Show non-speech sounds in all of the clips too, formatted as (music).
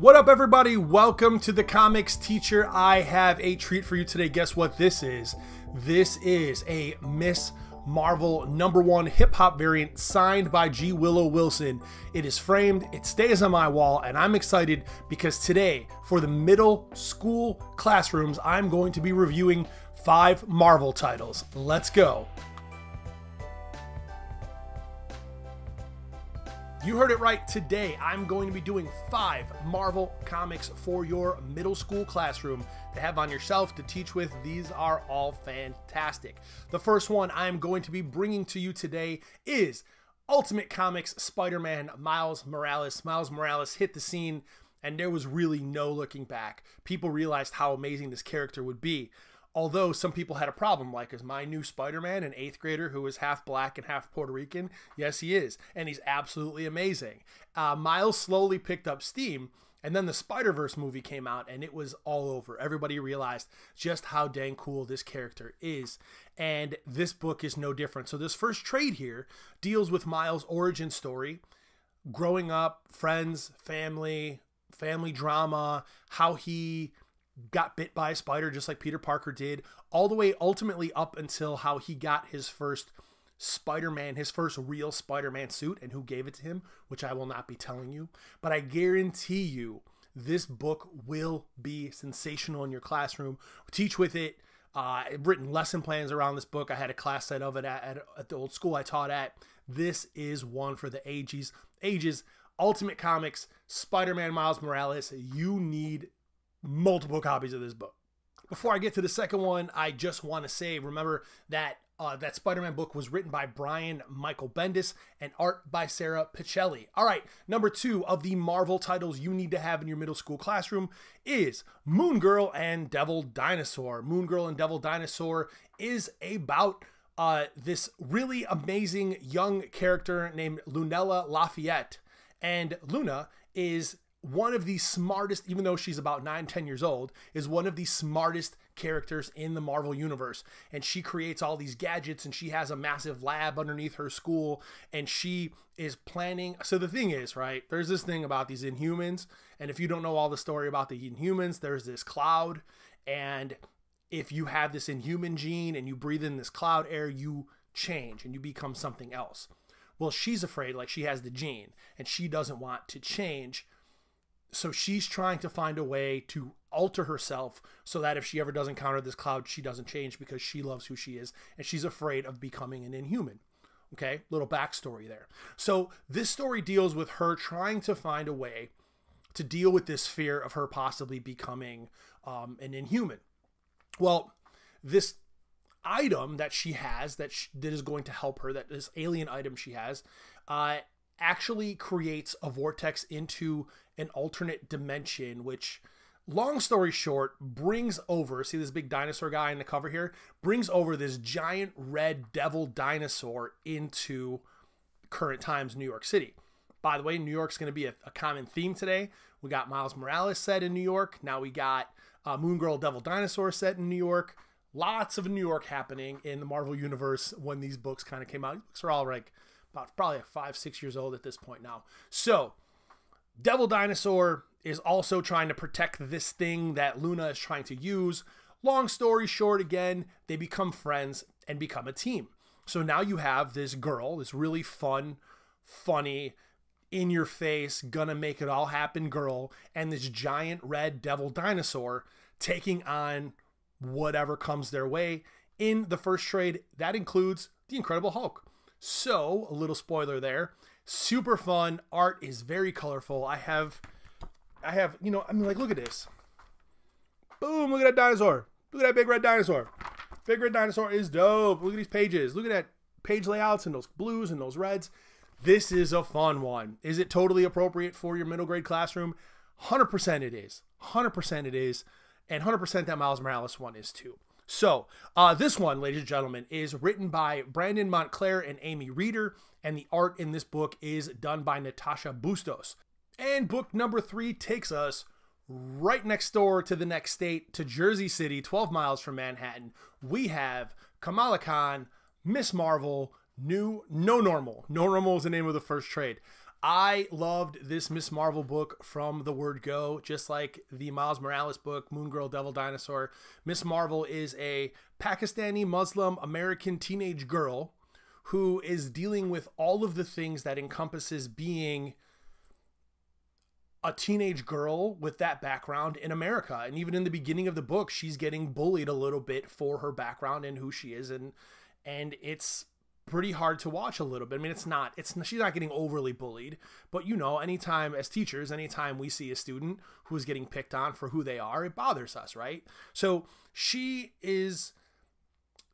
What up, everybody? Welcome to the Comics Teacher. I have a treat for you today. Guess what this is? This is a Miss Marvel number one hip hop variant signed by G. Willow Wilson. It is framed, it stays on my wall, and I'm excited because today, for the middle school classrooms, I'm going to be reviewing five Marvel titles. Let's go. You heard it right. Today, I'm going to be doing five Marvel comics for your middle school classroom to have on yourself to teach with. These are all fantastic. The first one I'm going to be bringing to you today is Ultimate Comics Spider Man Miles Morales. Miles Morales hit the scene, and there was really no looking back. People realized how amazing this character would be although some people had a problem like is my new spider-man an eighth grader who is half black and half puerto rican? Yes he is and he's absolutely amazing. Uh, miles slowly picked up steam and then the spider-verse movie came out and it was all over. Everybody realized just how dang cool this character is and this book is no different. So this first trade here deals with miles origin story growing up friends family family drama how he got bit by a spider just like Peter Parker did, all the way ultimately up until how he got his first Spider Man, his first real Spider Man suit, and who gave it to him, which I will not be telling you. But I guarantee you, this book will be sensational in your classroom. Teach with it. Uh, I've written lesson plans around this book. I had a class set of it at, at, at the old school I taught at. This is one for the ages. Ages. Ultimate Comics, Spider Man Miles Morales. You need multiple copies of this book. Before I get to the second one, I just want to say remember that uh, that Spider-Man book was written by Brian Michael Bendis and art by Sara Pichelli. All right, number two of the Marvel titles you need to have in your middle school classroom is Moon Girl and Devil Dinosaur. Moon Girl and Devil Dinosaur is about uh, this really amazing young character named Lunella Lafayette, and Luna is one of the smartest, even though she's about nine, 10 years old, is one of the smartest characters in the Marvel Universe. And she creates all these gadgets and she has a massive lab underneath her school and she is planning. So the thing is, right, there's this thing about these Inhumans. And if you don't know all the story about the Inhumans, there's this cloud. And if you have this Inhuman gene and you breathe in this cloud air, you change and you become something else. Well, she's afraid, like she has the gene and she doesn't want to change so she's trying to find a way to alter herself so that if she ever does encounter this cloud, she doesn't change because she loves who she is and she's afraid of becoming an inhuman. Okay, little backstory there. So this story deals with her trying to find a way to deal with this fear of her possibly becoming um, an inhuman. Well, this item that she has that, she, that is going to help her, that this alien item she has, uh, actually creates a vortex into an alternate dimension, which, long story short, brings over see this big dinosaur guy in the cover here, brings over this giant red devil dinosaur into current times New York City. By the way, New York's going to be a, a, common theme today. We got Miles Morales set in New York. Now we got uh, Moon Girl Devil Dinosaur set in New York. Lots of New York happening in the Marvel Universe when these books kind of came out. These books are all like about probably five, six years old at this point now. So, Devil Dinosaur is also trying to protect this thing that Luna is trying to use. Long story short, again, they become friends and become a team. So now you have this girl, this really fun, funny, in your face, gonna make it all happen girl, and this giant red devil dinosaur taking on whatever comes their way. In the first trade, that includes the Incredible Hulk. So, a little spoiler there. Super fun. Art is very colorful. I have, I have, you know, I mean, like, look at this. Boom, look at that dinosaur. Look at that big red dinosaur. Big red dinosaur is dope. Look at these pages. Look at that page layouts and those blues and those reds. This is a fun one. Is it totally appropriate for your middle grade classroom? 100% it is. 100% it is. And 100% that Miles Morales one is too. So, uh, this one, ladies and gentlemen, is written by Brandon Montclare and Amy Reeder, and the art in this book is done by Natasha Bustos. And book number three takes us right next door to the next state, to Jersey City, 12 miles from Manhattan. We have Kamala Khan, Miss Marvel, New No Normal. No Normal is the name of the first trade. I loved this Miss Marvel book from the word go, just like the Miles Morales book, Moon Girl, Devil Dinosaur. Miss Marvel is a Pakistani Muslim American teenage girl who is dealing with all of the things that encompasses being a teenage girl with that background in America. And even in the beginning of the book, she's getting bullied a little bit for her background and who she is and and it's pretty hard to watch a little bit. I mean, it's not it's she's not getting overly bullied, but you know, anytime as teachers, anytime we see a student who's getting picked on for who they are, it bothers us, right? So, she is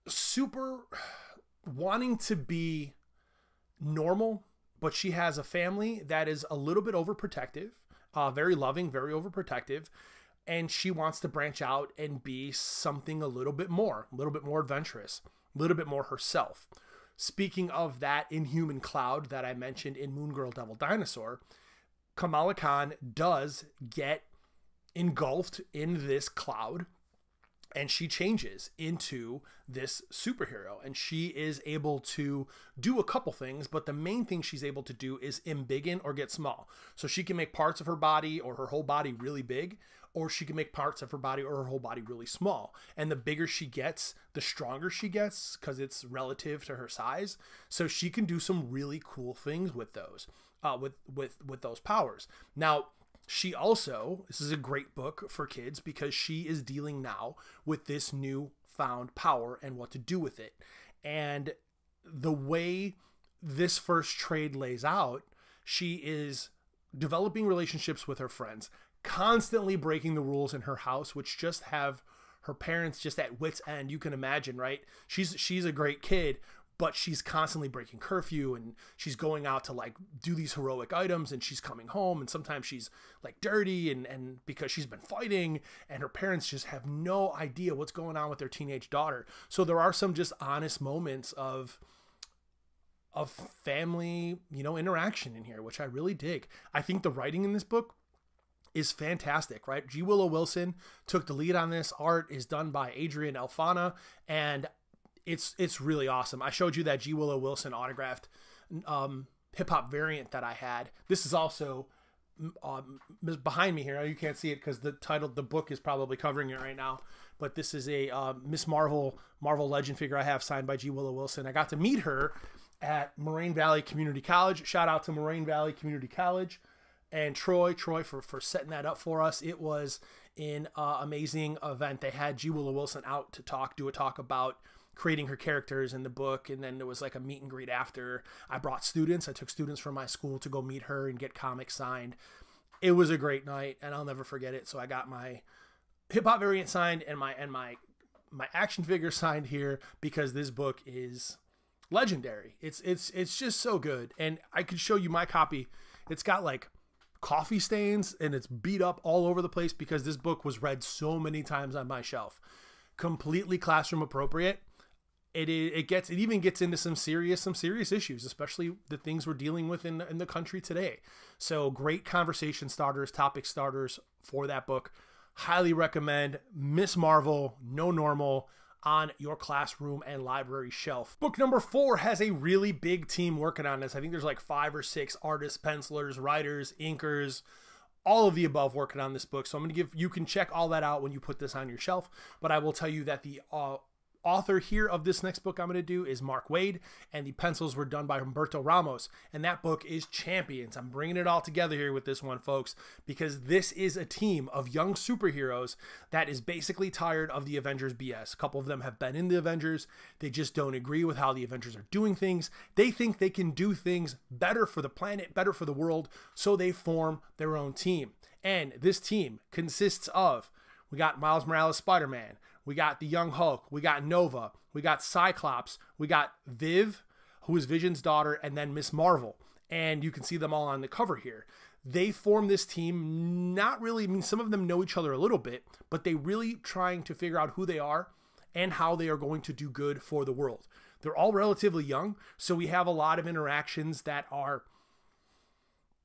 super wanting to be normal, but she has a family that is a little bit overprotective, uh, very loving, very overprotective, and she wants to branch out and be something a little bit more, a little bit more adventurous, a little bit more herself. Speaking of that inhuman cloud that I mentioned in Moon Girl Devil Dinosaur, Kamala Khan does get engulfed in this cloud and she changes into this superhero. And she is able to do a couple things but the main thing she's able to do is embiggen or get small. So she can make parts of her body or her whole body really big or she can make parts of her body or her whole body really small. And the bigger she gets the stronger she gets because it's relative to her size. So she can do some really cool things with those uh, with with with those powers. Now she also, this is a great book for kids because she is dealing now with this new found power and what to do with it. And the way this first trade lays out, she is developing relationships with her friends, constantly breaking the rules in her house, which just have her parents just at wits end. You can imagine, right? She's she's a great kid, but she's constantly breaking curfew and she's going out to like do these heroic items and she's coming home and sometimes she's like dirty and and because she's been fighting and her parents just have no idea what's going on with their teenage daughter so there are some just honest moments of of family you know interaction in here which i really dig i think the writing in this book is fantastic, right? G. Willow Wilson took the lead on this. Art is done by Adrian Alphona, and it's it's really awesome. I showed you that G Willow Wilson autographed um, hip hop variant that I had. This is also um, behind me here. You can't see it because the title, the book is probably covering it right now. But this is a uh, Miss Marvel Marvel Legend figure I have signed by G Willow Wilson. I got to meet her at Moraine Valley Community College. Shout out to Moraine Valley Community College and Troy, Troy for for setting that up for us. It was an uh, amazing event. They had G Willow Wilson out to talk, do a talk about creating her characters in the book and then there was like a meet and greet after. I brought students. I took students from my school to go meet her and get comics signed. It was a great night and i'll never forget it. So i got my hip-hop variant signed and my and my my action figure (laughs) signed here because this book is legendary. It's it's it's just so good. And i could show you my copy. It's got like coffee stains and it's beat up all over the place because this book was read so many times on my shelf completely classroom appropriate it it gets it even gets into some serious some serious issues, especially the things we're dealing with in in the country today. So great conversation starters, topic starters for that book. Highly recommend Miss Marvel, No Normal on your classroom and library shelf. Book number four has a really big team working on this. I think there's like five or six artists, pencilers, writers, inkers, all of the above working on this book. So I'm going to give you can check all that out when you put this on your shelf. But I will tell you that the uh, author here of this next book I'm going to do is Mark Waid, and the pencils were done by Humberto Ramos. And that book is Champions. I'm bringing it all together here with this one, folks, because this is a team of young superheroes that is basically tired of the Avengers BS. A couple of them have been in the Avengers, they just don't agree with how the Avengers are doing things. They think they can do things better for the planet, better for the world, so they form their own team. And this team consists of we got Miles Morales Spider Man. We got the Young Hulk. We got Nova. We got Cyclops. We got Viv, who is Vision's daughter, and then Miss Marvel. And you can see them all on the cover here. They form this team, not really, I mean, some of them know each other a little bit, but they really trying to figure out who they are and how they are going to do good for the world. They're all relatively young, so we have a lot of interactions that are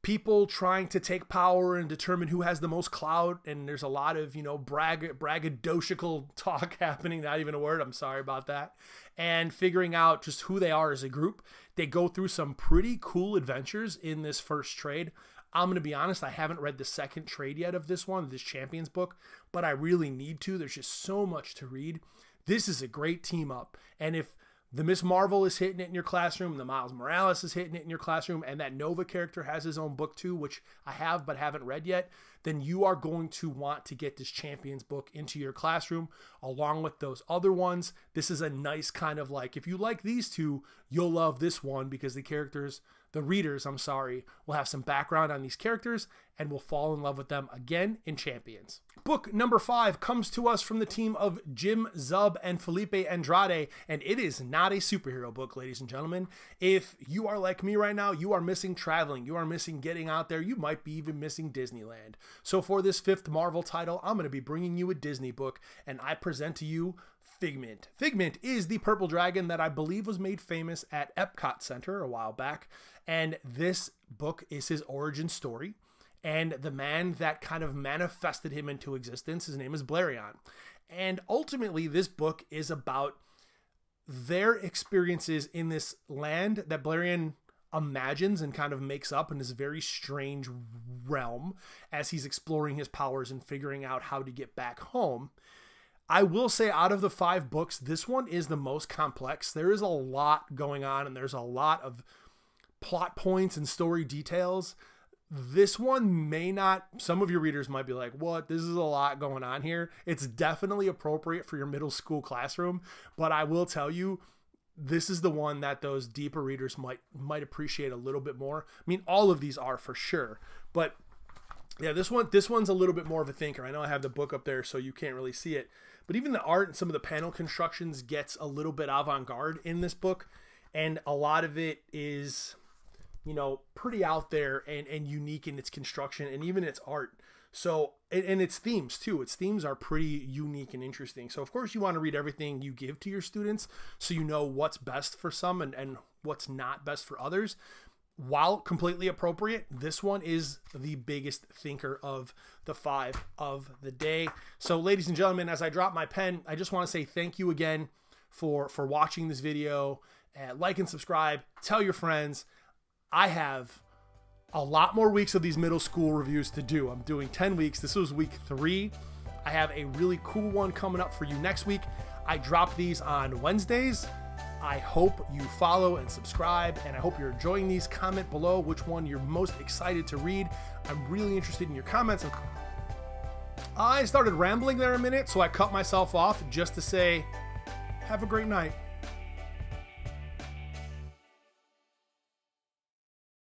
people trying to take power and determine who has the most clout and there's a lot of you know brag braggadocial talk (laughs) happening not even a word i'm sorry about that and figuring out just who they are as a group. They go through some pretty cool adventures in this first trade. I'm going to be honest i haven't read the second trade yet of this one this champions book but i really need to. There's just so much to read. This is a great team up and if the Miss Marvel is hitting it in your classroom, the Miles Morales is hitting it in your classroom, and that Nova character has his own book too, which I have but haven't read yet, then you are going to want to get this Champions book into your classroom along with those other ones. This is a nice kind of like, if you like these two, you'll love this one because the characters the readers, I'm sorry, will have some background on these characters and will fall in love with them again in Champions. Book number five comes to us from the team of Jim Zub and Filipe Andrade, and it is not a superhero book, ladies and gentlemen. If you are like me right now, you are missing traveling, you are missing getting out there, you might be even missing Disneyland. So for this fifth Marvel title, I'm going to be bringing you a Disney book, and I present to you Figment. Figment is the purple dragon that I believe was made famous at Epcot Center a while back. And this book is his origin story. And the man that kind of manifested him into existence, his name is Blarion. And ultimately, this book is about their experiences in this land that Blarion imagines and kind of makes up in this very strange realm as he's exploring his powers and figuring out how to get back home. I will say, out of the five books, this one is the most complex. There is a lot going on, and there's a lot of plot points and story details. This one may not, some of your readers might be like, what? This is a lot going on here. It's definitely appropriate for your middle school classroom, but I will tell you, this is the one that those deeper readers might might appreciate a little bit more. I mean, all of these are for sure, but yeah, this one this one's a little bit more of a thinker. I know I have the book up there, so you can't really see it, but even the art and some of the panel constructions gets a little bit avant-garde in this book, and a lot of it is, you know, pretty out there and and unique in its construction and even its art. So and, and its themes too. Its themes are pretty unique and interesting. So of course you want to read everything you give to your students so you know what's best for some and, and what's not best for others while completely appropriate, this one is the biggest thinker of the five of the day. So, ladies and gentlemen, as I drop my pen, I just want to say thank you again for for watching this video. Uh, like and subscribe. Tell your friends. I have a lot more weeks of these middle school reviews to do. I'm doing 10 weeks. This was week three. I have a really cool one coming up for you next week. I drop these on Wednesdays. I hope you follow and subscribe, and I hope you're enjoying these. Comment below which one you're most excited to read. I'm really interested in your comments. I started rambling there a minute, so I cut myself off just to say, have a great night.